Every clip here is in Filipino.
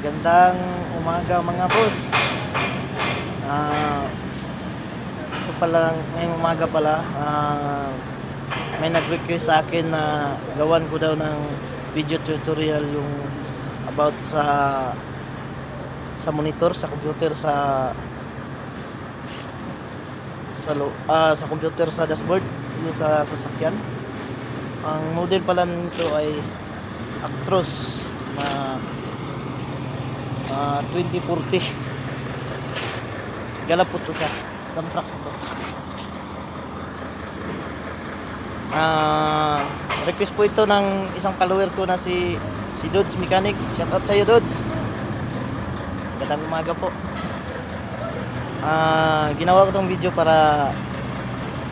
Magandang umaga mga boss. Ah, ito pala, ngayong umaga pala, ah, may nag-request sa akin na gawan ko daw ng video tutorial yung about sa sa monitor, sa computer, sa sa ah, sa computer sa dashboard yung sa sasakyan. Ang model pala nito ay Actros na ah, 2040. Gala po to siya. Dump truck to. Ah, request po ito ng isang follower ko na si si Dudes Mechanic. Shout out sa iyo Dudes. Magandang umaga po. Ah, ginawa ko tong video para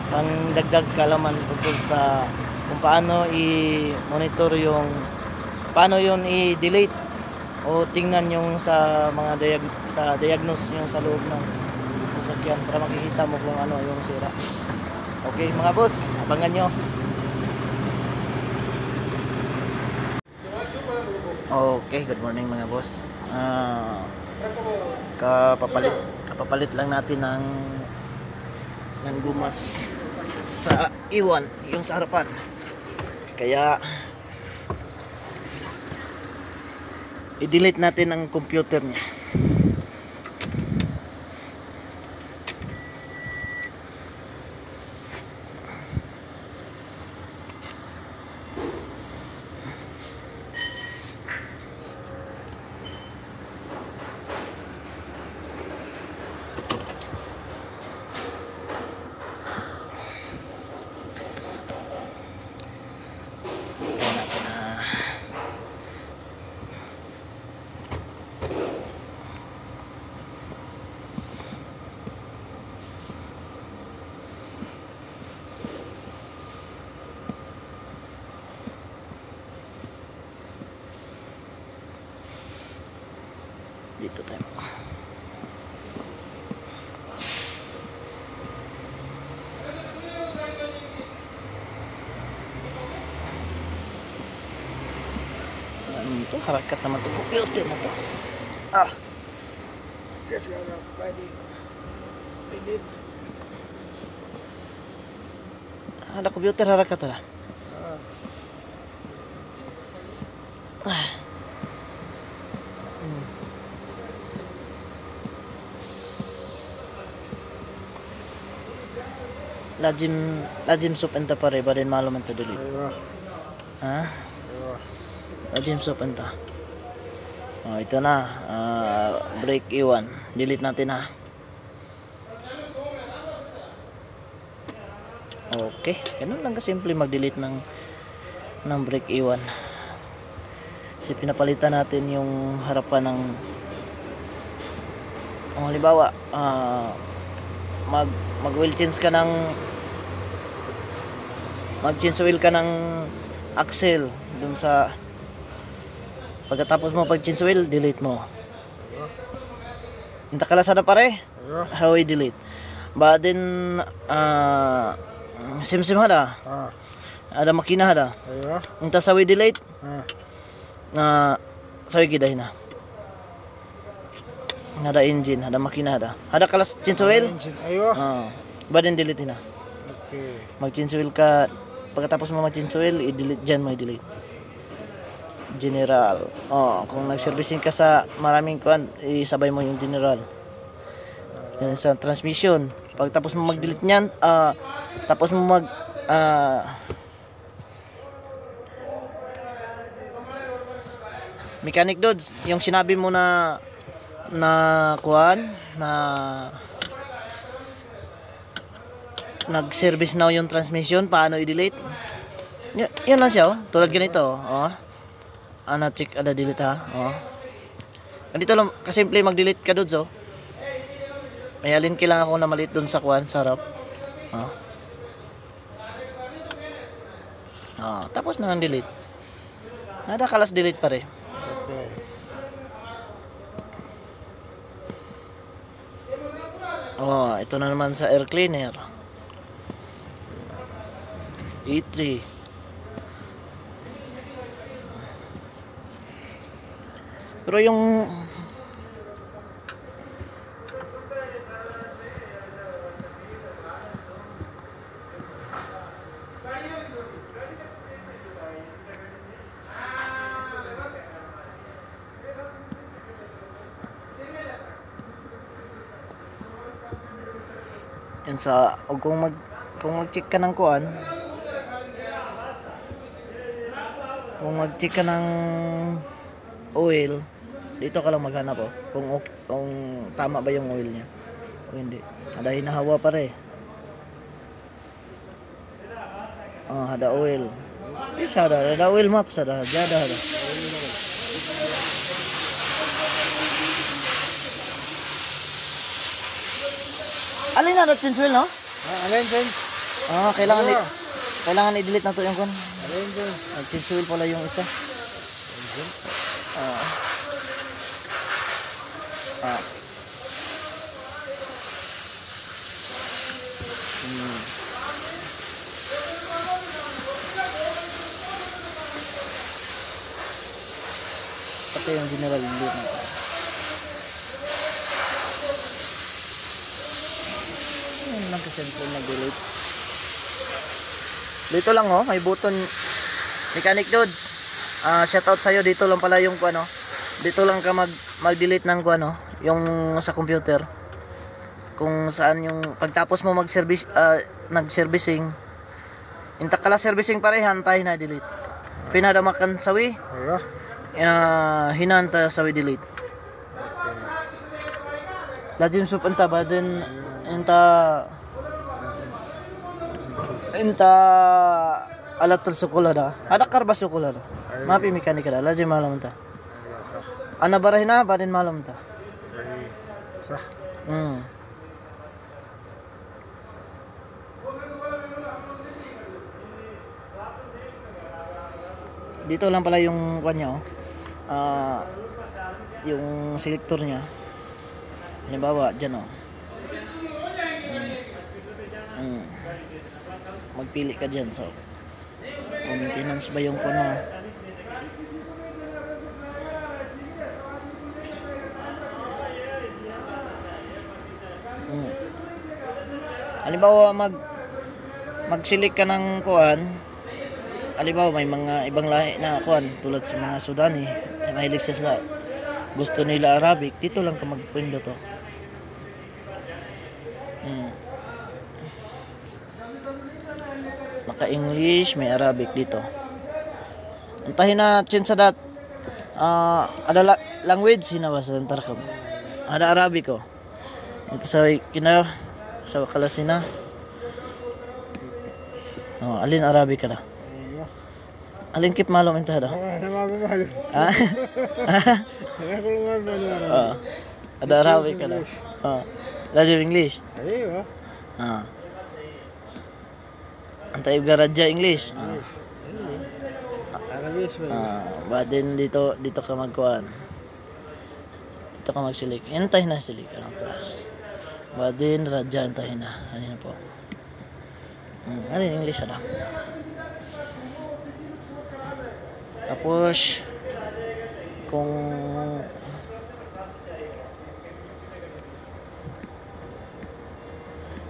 pang dagdag kalaman tungkol sa kung paano i-monitor yung paano yun i-delete o tingnan yung sa mga diag sa diagnose yung sa loob ng sasakyan para makikita mo kung ano yung sira. Okay mga boss, abangan nyo. Okay, good morning mga boss. Ah, kapapalit kapapalit lang natin ng ng gumas sa iwan yung sa harapan. Kaya i-delete natin ang computer niya. Dito tayo ano to harakat naman to computer na to ah If you're not ready, we need ada computer harakat na uh, lajim lajim soup enta pare baden malum enta dulu aywa, ha? Aywa. lajim soup enta. Oh ito na Ah, break iwan delete natin ha? Okay. Ganun lang kasimple mag delete ng ng break iwan kasi pinapalitan natin yung harapan ng kung halimbawa ah, mag mag wheel change ka ng mag change wheel ka ng axle dun sa pagkatapos mo pag change wheel delete mo. Inta kala sana pare. How we delete? Baden ah sim sim hada? Ah, ada makina hada? Aywa. Inta sa we delete? Ah, na sa we kidahin na. Ada engine ada makina hada. Ada kala change wheel engine. Aywa. ah baden delete na? Okay. mag change wheel ka pagkatapos mo mag change wheel i-delete dyan mo i-delete. General. Oh kung nag-servicing ka sa maraming kuan isabay mo yung general. Yun sa transmission. Pagtapos mo mag-delete niyan ah tapos mo mag ah mechanic dudes yung sinabi mo na na kuan na nag-service now yung transmission, paano i-delete? Y- yan lang siya, oh. Tulad ganito, oh. Ano, check, ada delete ha, oh. Ganito lang, kasimple mag-delete ka doon, oh. May alin kailangan ako na maliit doon sa kuan, sa harap. Oh. Oh, tapos na ang delete. Nada kalas delete pare. Okay. Oh, ito na naman sa air cleaner. E3. Pero yung Yan sa o kung mag kung mag-check ka ng kuan kung mag-check ka ng oil dito ka lang maghanap oh. Kung ok- kung tama ba yung oil niya. O hindi. Ada hinahawa pa rin. Ah ada oil. Isa ada ada oil max ada jada ada alin na natin oil no? Ah, alin din? ah kailangan i- kailangan i-delete na to yung kun Ah, change oil pala yung isa. Ah. Ah. Hmm. Pati yung general hindi na. Yan lang kasi yung nag-delete. Dito lang oh, may button Mechanic Dudes. Ah, shout out sa dito lang pala yung ano. Dito lang ka mag mag-delete ng ano, yung sa computer. Kung saan yung pagtapos mo mag-service ah, nag-servicing. Inta kala servicing parehan tayo na delete. Pinadamakan sawi, uh, hinanta sawi delete. Lajim sup enta baden enta enta Ada karba sukulada. Mapi mekanika da. Lajim malam enta. Ana barahina baden malam enta. Ay. Sah. Hmm. Dito lang pala yung kanya oh. Ah, yung selector niya. Halimbawa, dyan oh. Magpili ka dyan. So, kung maintenance ba yung kuno. Hmm. Halimbawa, mag mag-select ka ng kuan. Halimbawa, may mga ibang lahi na kuan tulad sa mga Sudani. na Mahilig sa gusto nila Arabic. Dito lang ka magpindo to. Naka-English, may Arabic dito. Antahin na chin sa dat. Ah, ada la- language hinawa sa tarkam. Ada Arabic oh. Ito sa kina sa kalasina. Oh, alin Arabic ka na? Alin kip malom inta da? Ah? Ah. Ada Arabic ka na. Ah. Lajim English. Ayo. Ah. Antay garaja English. Ah. Arabis ba? Ah, ba din dito dito ka magkuan. Dito ka magsilik. Antay na silik ang plus. Ba din radya antay na. Ano na po. Hmm, ano English ano? Tapos kung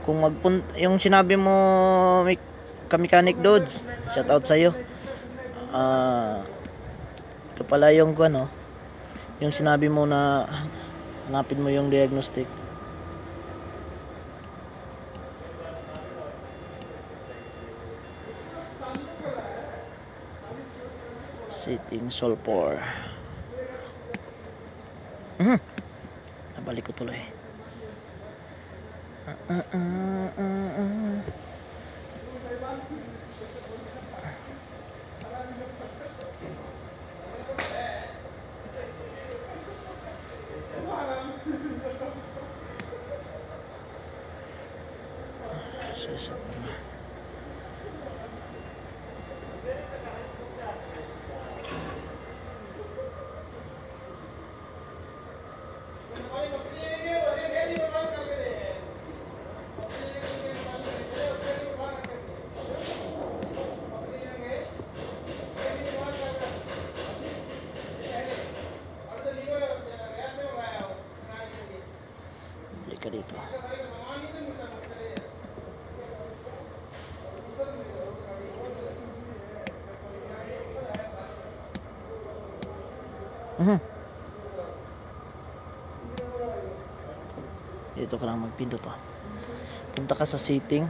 kung magpun yung sinabi mo ka-mechanic shout out sa iyo ah ito pala yung ano yung sinabi mo na hanapin mo yung diagnostic. Sitting sulfur mhm nabalik ko tuloy. Ah, ah, ah, ah, ah. Sisa pa na. Ka dito. Mhm. Dito ka lang magpindot pa. Punta ka sa setting.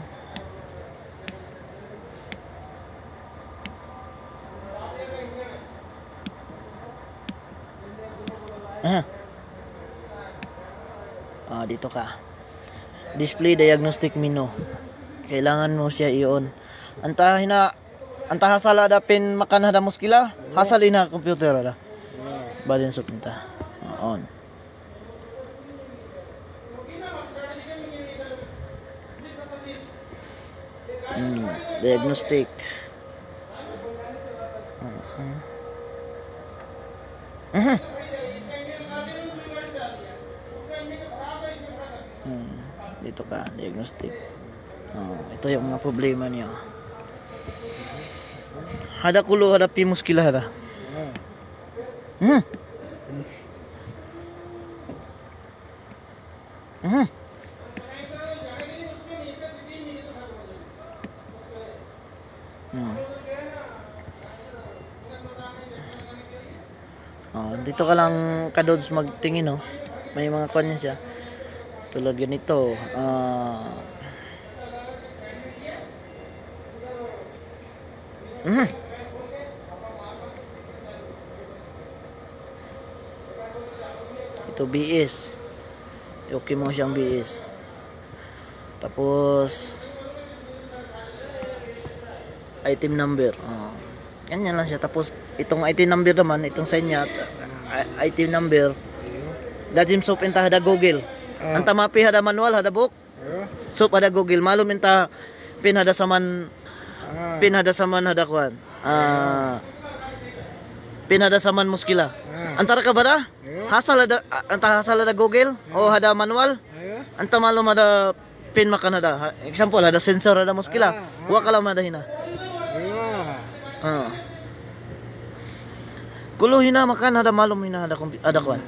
Ah. Ah, dito ka. Display diagnostic menu. Kailangan mo siya i-on. Anta hina anta hasala da pin makan hada muskila. Hasal ina computer ada. Balin sa pinta. Ah, on. Hmm, diagnostic. Dito ka, diagnostic. Oh, ito yung mga problema niya. Hada kulo, hada pimus kila hada. Hmm. Hmm. Hmm. Oh, dito ka lang kadods magtingin no. May mga kanya siya. Tulad ganito. Ah. Mhm. Ito BS. Okay mo siyang BS. Tapos item number. Oh. Ganyan lang siya. Tapos itong item number naman, itong sign niya, i- item number. Dajim soap inta hada Google. Ah. Anta mapi hada manual hada book. Ayo. Soap hada Google. Malum inta pin hada saman Ah. pin hada saman hada kwan. Ah. Pin hada saman muskila. Ah. Antara ka ba da? Ayo. Hasal hada anta hasal hada Google o hada manual? Anta malum hada pin makan hada. Ha- Example hada sensor hada muskila. Wa kalam hada hina. Ayo. Ah. Kulo hina makan hada malum hina hada kompi- hada kwan.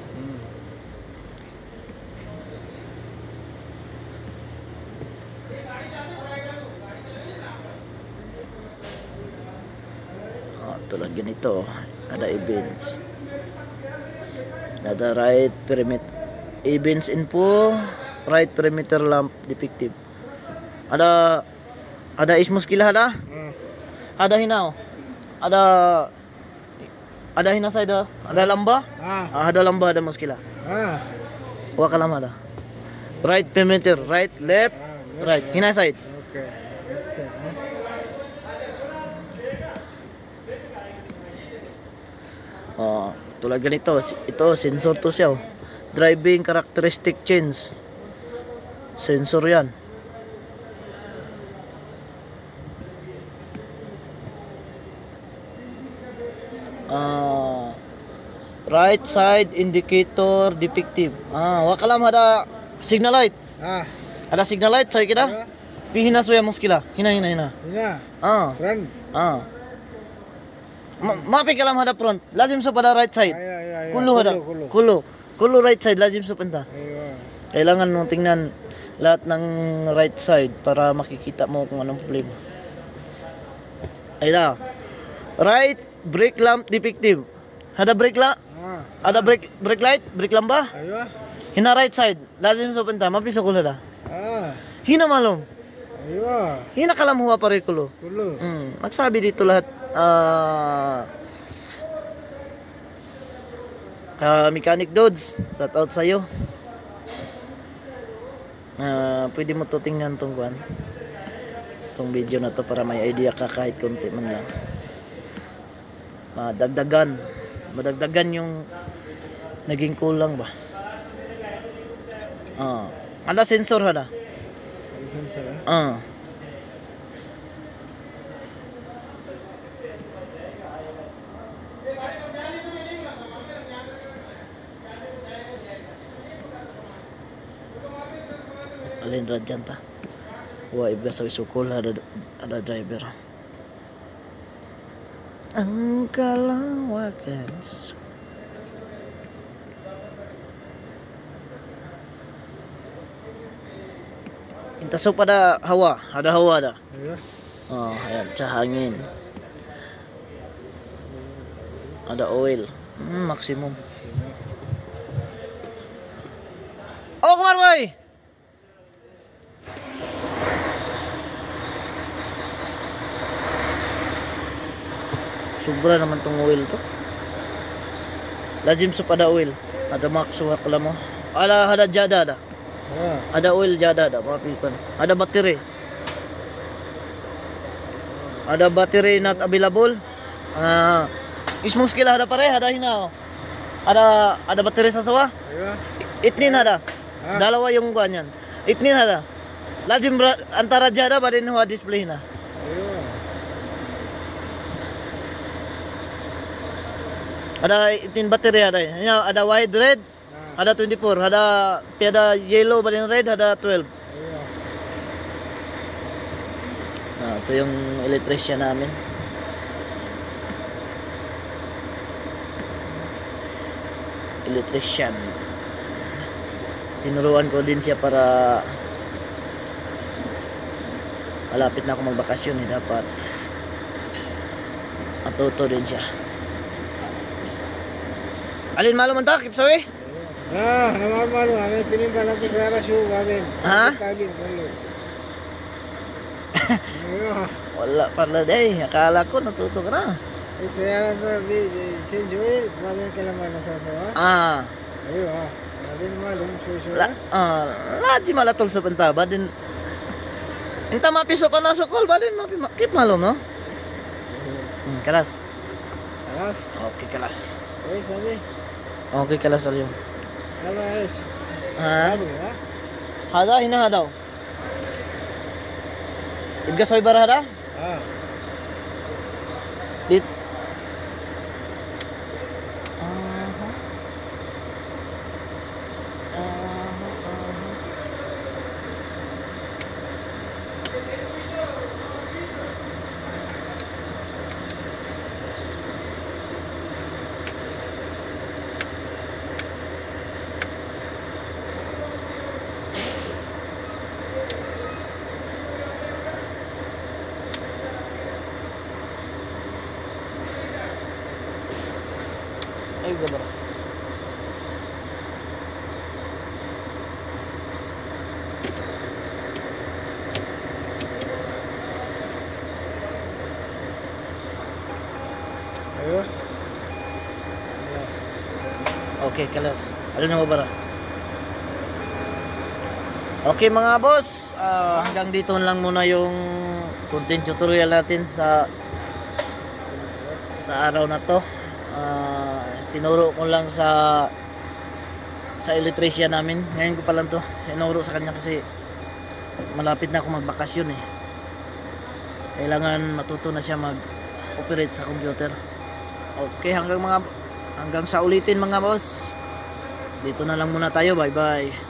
Oh, tulad ganito, ada events. Ada right perimeter events info, right perimeter lamp defective. Ada ada ismus kila ada? Ah. Ada hina oh. Ada ada hina sa ida. Ada lamba? Ah. Ah, ada lamba ada muskila. Ah. Wa kalama ada. Right perimeter, right, left, Ah, right. Hina side. Okay. Huh? Oh, tulad ganito. Ito sensor to siya. oh. Driving characteristic change. Sensor 'yan. Ah, right side indicator defective. Ah, wa kalam hada signal light. Ah. Ada signal light saya kita. Ayo. Pihina suya muskila. Hina hina hina. Ina. Ah, Friend. ah. Mapi kalam hada front. Lazim sa pada right side. Kulo hada. Kulo. Kulo. Right side lazim sa penta. Ayo. Kailangan mo tingnan lahat ng right side para makikita mo kung anong problema. Ayun Right brake lamp defective. Ada brake la? Ah. Ada brake brake light? Brake lamba? Ayo. Hina right side. Lazim sa penta. Mapi sa kulo da. Ah. Hina malum. Ayo. Hina kalam huwa pare kulo. Kulo. Hmm, nagsabi dito lahat ah ka mechanic dudes, shout out sa iyo. Ah, pwede mo to tingnan tong kuan. Tong video na to para may idea ka kahit konti man lang. Madagdagan, madagdagan yung naging kulang ba. Ah, ada sensor hada. Listen sir. Ah. Alin ra dyan ta? Wa ibga sa isukol ada ada driver. Ang kalawakan Intaso pa da hawa, ada hawa da. Ayun. Oh, ayan, sa hangin. Ada oil. Hmm, maximum. Oh, kumar boy. Sobra naman tong oil to. Lajim sa pada oil. Ada wa kala mo. Ala ada jada da. Ah. Ada oil jada da, mga pipan. Ada battery. Ada battery not available. Ah, ismong skill ada pare, ada hina. Ada ada battery sa sawa. Ayun. Itnin ada. Ah. Dalawa yung kanyan. Itnin ada. Lazim antara jada ba din huwa display na. Ada itin battery ada. Nya ada wide red, Ah. ada 24, ada piada yellow ba din red, ada 12. Ayun. Ah, ito yung electrician namin. Electrician. Tinuruan ko din siya para malapit na ako magbakasyon eh dapat matuto din siya. Alin malo man ta, kipsawi? Ah, namamalo. May tininda natin sa rasyo. Bagay. Ha? Tagin. Ayun. Wala pala day, akala ko natuto ka na. Eh, saya lang na change oil. Bagay ka sawa. Ah, Ayun ah. Natin malum. Suso. La, ah, laji malatol sa pantaba din. Inta mapiso pa na sukol ba din mapi ma- keep malo no? Hmm, kalas. Alas. Okay, kalas. Eh, sabi. Okay, kalas alyo. Alas. Ha? Sabi ha? Hada hina hadaw. Ibga soy bara Okay, kalas. Na mo bara? Okay mga boss, ah, hanggang dito lang muna yung content tutorial natin sa sa araw na to. Ah, tinuro ko lang sa sa electrician namin. Ngayon ko pa lang to. Tinuro sa kanya kasi malapit na ako magbakasyon eh. Kailangan matuto na siya mag-operate sa computer. Okay, hanggang mga hanggang sa ulitin mga boss. Dito na lang muna tayo. Bye-bye.